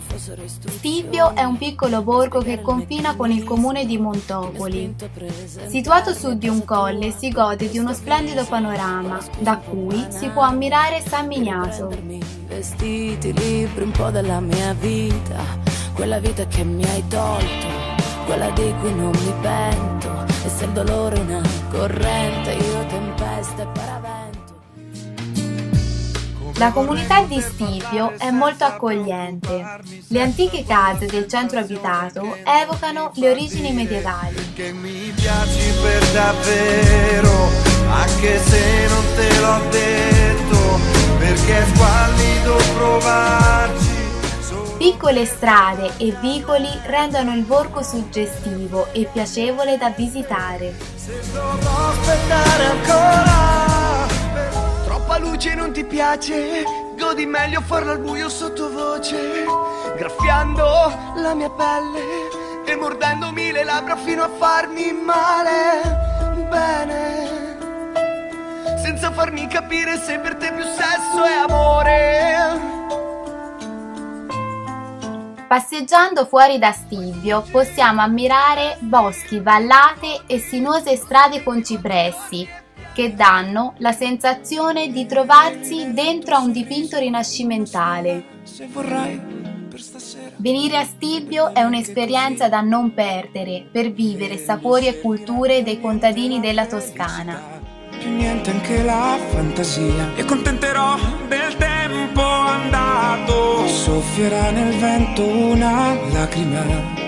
Stivio è un piccolo borgo che confina con il comune di Montopoli. Situato su di un colle si gode di uno splendido panorama, da cui si può ammirare San Miniato. Vestiti, libri, un po' della mia vita, quella vita che mi hai tolto, quella di cui non mi pento, e se il dolore è una corrente, io tempesta e paravento. La comunità di Stivio è molto accogliente. Le antiche case del centro abitato evocano le origini medievali. Che mi piaci per davvero, anche se non te l'ho detto, perché è squallido provarci. Piccole strade e vicoli rendono il borgo suggestivo e piacevole da visitare. Se dovrò aspettare ancora. Piace, godi meglio farlo al buio sottovoce, graffiando la mia pelle e mordendomi le labbra fino a farmi male, bene, senza farmi capire se per te più sesso è amore. Passeggiando fuori da Stivio possiamo ammirare boschi, vallate e sinuose strade con cipressi che danno la sensazione di trovarsi dentro a un dipinto rinascimentale. Se vorrai per stasera. Venire a Stivio è un'esperienza da non perdere per vivere sapori e culture dei contadini della Toscana. Più niente anche la fantasia E contenterò del tempo andato Soffierà nel vento una lacrima